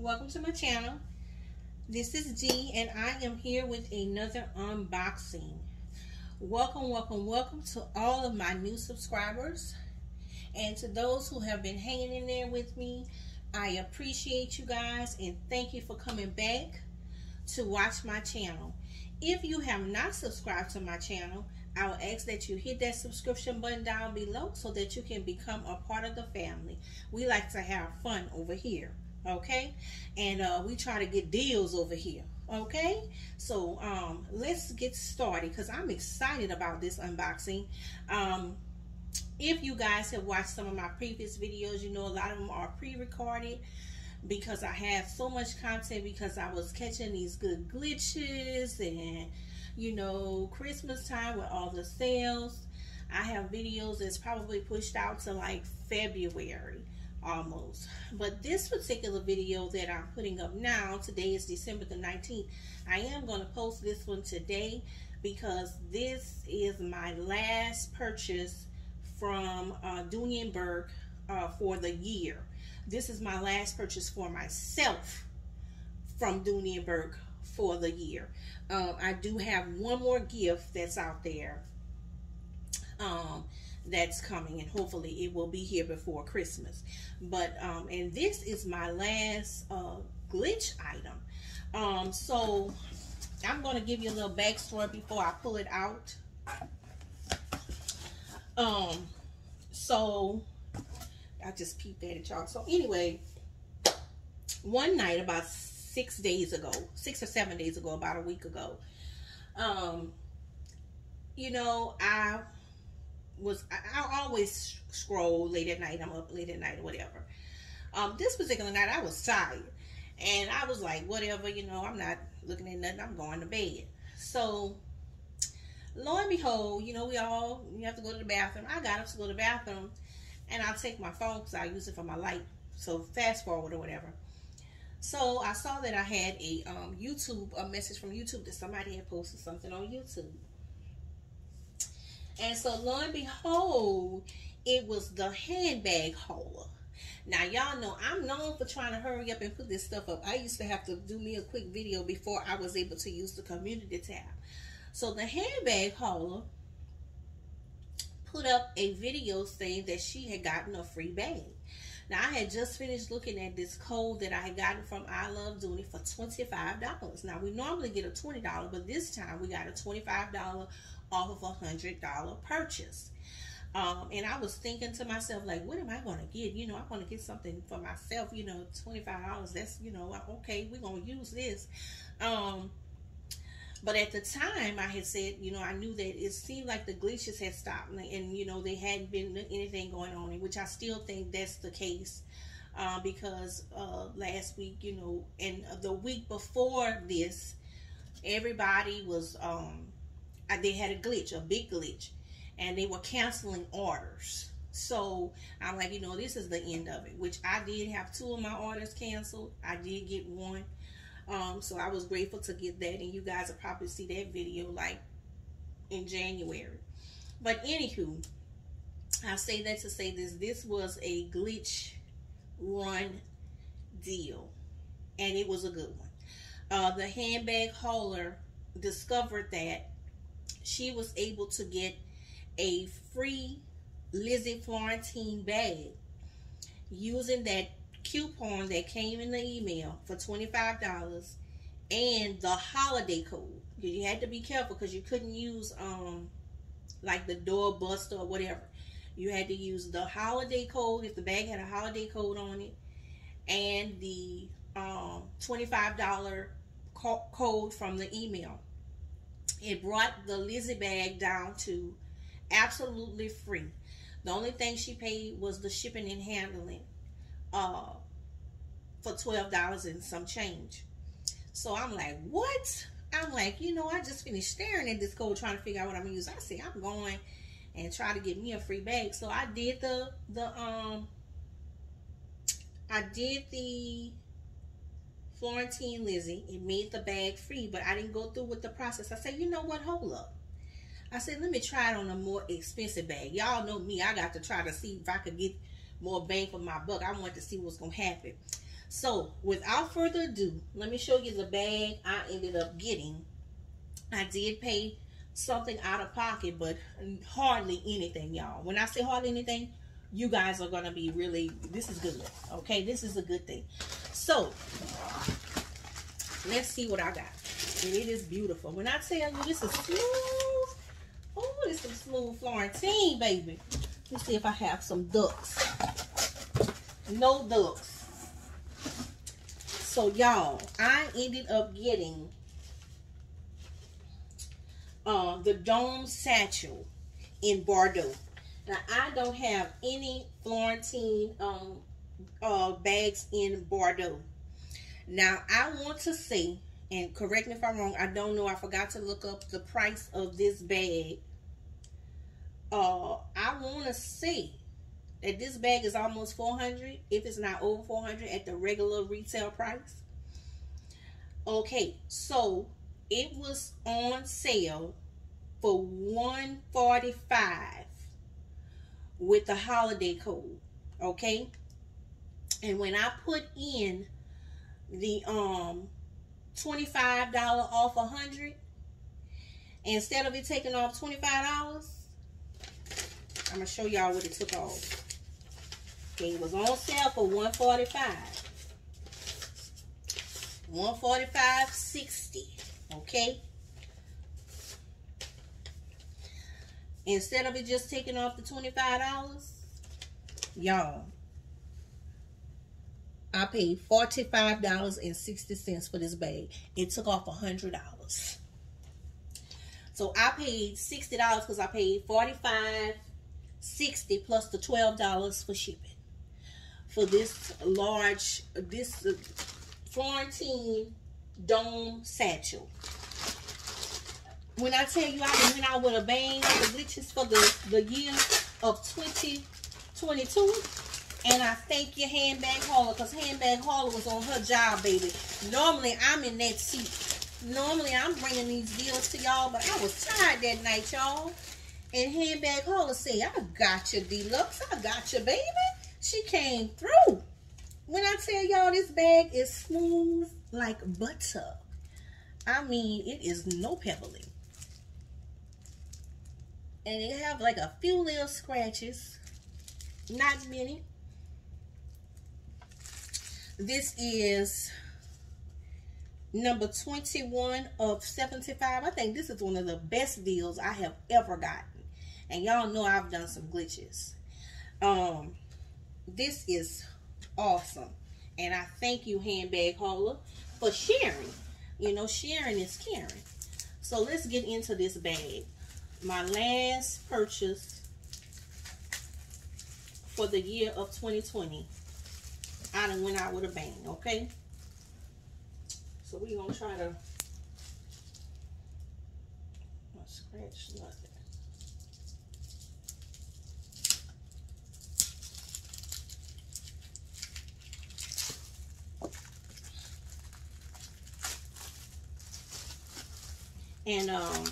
welcome to my channel. This is Dee and I am here with another unboxing. Welcome welcome welcome to all of my new subscribers. And to those who have been hanging in there with me I appreciate you guys and thank you for coming back to watch my channel. If you have not subscribed to my channel I will ask that you hit that subscription button down below so that you can become a part of the family. We like to have fun over here, okay? And uh, we try to get deals over here, okay? So um, let's get started because I'm excited about this unboxing. Um, if you guys have watched some of my previous videos, you know a lot of them are pre-recorded because I have so much content because I was catching these good glitches and you know, Christmas time with all the sales. I have videos that's probably pushed out to like February almost. But this particular video that I'm putting up now, today is December the 19th. I am going to post this one today because this is my last purchase from uh, uh, for the year. This is my last purchase for myself from Dooney for the year. Um, I do have one more gift that's out there um, that's coming, and hopefully it will be here before Christmas. But um, and this is my last uh, glitch item. Um, so I'm going to give you a little backstory before I pull it out. Um, so I just peeped at it, y'all. So anyway, one night about six days ago, six or seven days ago, about a week ago. Um, you know, I was, I, I always scroll late at night. I'm up late at night or whatever. Um, this particular night, I was tired. And I was like, whatever, you know, I'm not looking at nothing. I'm going to bed. So, lo and behold, you know, we all, you have to go to the bathroom. I got up to go to the bathroom. And I'll take my phone because I use it for my light. So, fast forward or whatever. So I saw that I had a um, YouTube, a message from YouTube that somebody had posted something on YouTube. And so lo and behold, it was the handbag hauler. Now y'all know I'm known for trying to hurry up and put this stuff up. I used to have to do me a quick video before I was able to use the community tab. So the handbag hauler put up a video saying that she had gotten a free bag. Now, I had just finished looking at this code that I had gotten from I Love Dooney for $25. Now, we normally get a $20, but this time we got a $25 off of a $100 purchase. Um, and I was thinking to myself, like, what am I to get? You know, I want to get something for myself, you know, $25. That's, you know, okay, we're to use this. Um, but at the time, I had said, you know, I knew that it seemed like the glitches had stopped, and, and you know, there hadn't been anything going on, which I still think that's the case. Uh, because uh, last week, you know, and the week before this, everybody was, um, they had a glitch, a big glitch, and they were canceling orders. So I'm like, you know, this is the end of it, which I did have two of my orders canceled. I did get one. Um, so I was grateful to get that, and you guys will probably see that video like in January. But anywho, I say that to say this: this was a glitch run deal, and it was a good one. Uh, the handbag hauler discovered that she was able to get a free Lizzie Florentine bag using that coupon that came in the email for $25 and the holiday code. You had to be careful because you couldn't use um like the doorbuster or whatever. You had to use the holiday code if the bag had a holiday code on it and the um, $25 co code from the email. It brought the Lizzie bag down to absolutely free. The only thing she paid was the shipping and handling uh, for $12 and some change. So I'm like, what? I'm like, you know, I just finished staring at this code trying to figure out what I'm gonna use. I said, I'm going and try to get me a free bag. So I did the the um I did the Florentine Lizzie. It made the bag free, but I didn't go through with the process. I said, you know what? Hold up. I said, let me try it on a more expensive bag. Y'all know me. I got to try to see if I could get more bang for my buck. I want to see what's gonna happen. So without further ado, let me show you the bag I ended up getting. I did pay something out of pocket, but hardly anything, y'all. When I say hardly anything, you guys are gonna be really this is good. Okay, this is a good thing. So let's see what I got. And it is beautiful. When I tell you this is smooth, oh, this is smooth Florentine, baby. Let's see if I have some ducks. No ducks. So y'all, I ended up getting uh, the Dome Satchel in Bordeaux. Now, I don't have any Florentine um, uh, bags in Bordeaux. Now, I want to see, and correct me if I'm wrong, I don't know, I forgot to look up the price of this bag. Uh, I want to see that this bag is almost 400 if it's not over 400 at the regular retail price. Okay, so it was on sale for 145 with the holiday code okay? And when i put in the um $25 off a 100 instead of it taking off $25 i'm gonna show y'all what it took off. Okay it was on sale for 145 145.60 okay instead of it just taking off the $25 y'all I paid $45.60 for this bag. It took off $100. So I paid $60 because I paid $45 60 plus the $12 for shipping. For this large, this uh, Florentine Dome Satchel. When I tell you I went out with a bang the glitches for the, the year of 2022, and I thank your Handbag Hauler, because Handbag Hauler was on her job, baby. Normally, I'm in that seat. Normally, I'm bringing these deals to y'all, but I was tired that night, y'all. And Handbag Hauler said, I got you, Deluxe. I got you, baby. She came through. When I tell y'all this bag is smooth like butter. I mean, it is no pebbling and it have like a few little scratches. Not many. This is number 21 of 75 i think this is one of the best deals i have ever gotten. And y'all know i've done some glitches. Um this is awesome. And i thank you handbag hauler for sharing. You know sharing is caring. So let's get into this bag my last purchase for the year of 2020. I done went out with a bang, okay? So we're going to try to scratch nothing. And um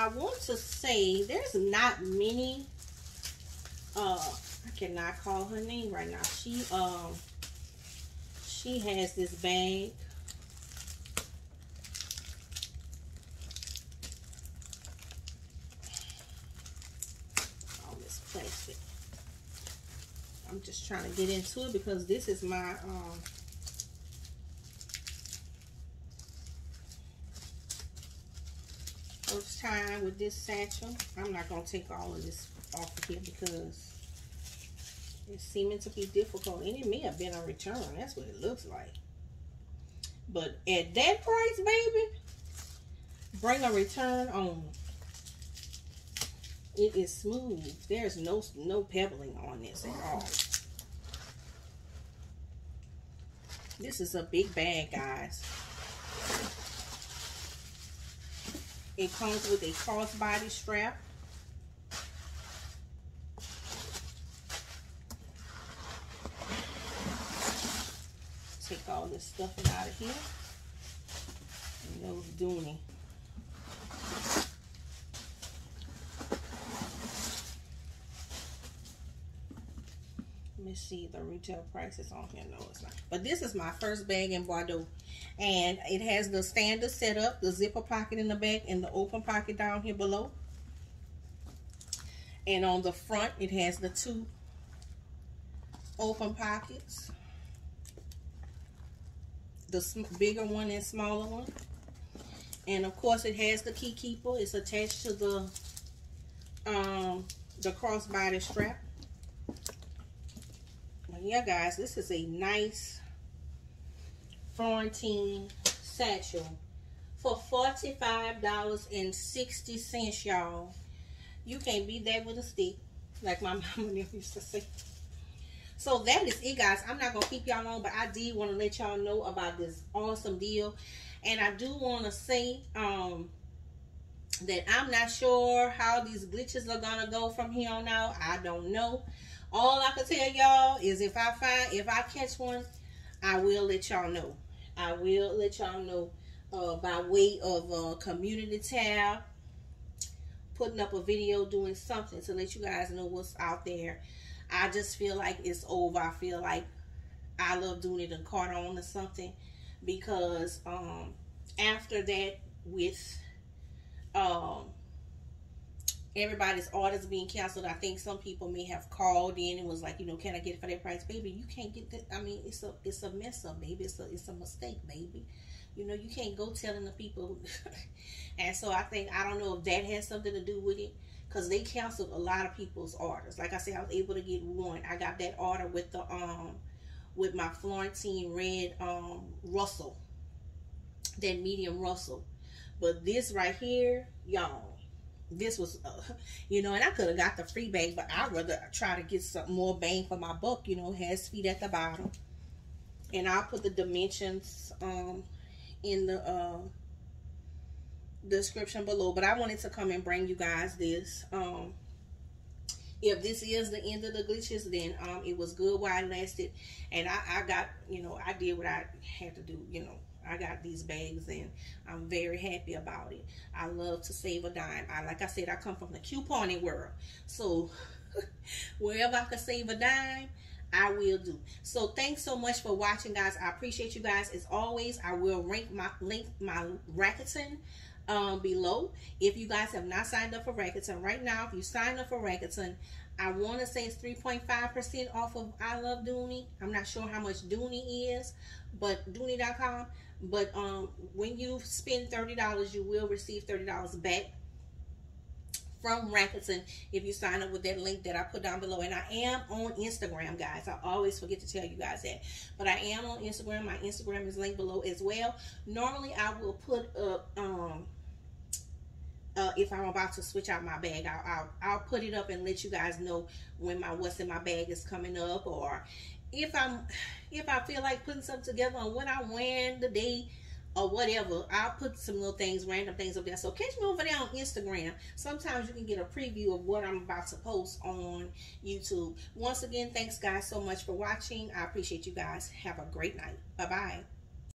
I want to say there's not many uh I cannot call her name right now. She um she has this bag all this plastic. I'm just trying to get into it because this is my um time with this satchel. I'm not going to take all of this off of here because it's seeming to be difficult. And it may have been a return. That's what it looks like. But at that price, baby, bring a return on. It is smooth. There's no, no pebbling on this at all. This is a big bag, guys. It comes with a crossbody strap. Take all this stuffing out of here. And Dooney. Let me see the retail prices on here. No, it's not. But this is my first bag in Bordeaux. And it has the standard setup, the zipper pocket in the back, and the open pocket down here below. And on the front, it has the two open pockets. The bigger one and smaller one. And of course, it has the key keeper. It's attached to the um, the crossbody strap. Yeah, guys, this is a nice Florentine satchel for $45.60, y'all. You can't beat that with a stick, like my mama used to say. So that is it, guys. I'm not going to keep y'all long, but I did want to let y'all know about this awesome deal. And I do want to say um, that I'm not sure how these glitches are going to go from here on out. I don't know. All I can tell y'all is if I find, if I catch one, I will let y'all know. I will let y'all know uh, by way of a community tab, putting up a video, doing something to let you guys know what's out there. I just feel like it's over. I feel like I Love Dooney and caught on to something because um, after that with um, everybody's orders being canceled. I think some people may have called in and was like, you know, can I get it for that price, baby? You can't get that. I mean, it's a it's a mess up, baby. It's a it's a mistake, baby. You know, you can't go telling the people. and so I think I don't know if that has something to do with it because they canceled a lot of people's orders. Like I said, I was able to get one. I got that order with the um with my Florentine red um Russell, that medium Russell. But this right here, y'all, this was, uh, you know, and I could have got the free bag, but I'd rather try to get some more bang for my buck, you know, has feet at the bottom. And I'll put the dimensions um, in the uh, description below. But I wanted to come and bring you guys this. Um, if this is the end of the glitches, then um, it was good while it lasted. And I, I got, you know, I did what I had to do, you know, I got these bags and I'm very happy about it. I love to save a dime. I like I said, I come from the couponing world. So wherever I can save a dime, I will do. So thanks so much for watching, guys. I appreciate you guys. As always, I will rank my link my Rakuten um, below. If you guys have not signed up for Rakuten right now, if you sign up for Rakuten, I want to say it's 3.5% off of I Love Dooney. I'm not sure how much Dooney is, but Dooney.com. But um, when you spend $30, you will receive $30 back from Rakuten if you sign up with that link that I put down below. And I am on Instagram, guys. I always forget to tell you guys that. But I am on Instagram. My Instagram is linked below as well. Normally, I will put up... Um, uh, if I'm about to switch out my bag, I'll, I'll, I'll put it up and let you guys know when my what's in my bag is coming up, or if I'm if I feel like putting something together on what I'm wearing the day or whatever, I'll put some little things, random things up there. So catch me over there on Instagram. Sometimes you can get a preview of what I'm about to post on YouTube. Once again, thanks guys so much for watching. I appreciate you guys. Have a great night. Bye-bye.